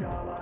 Inshallah.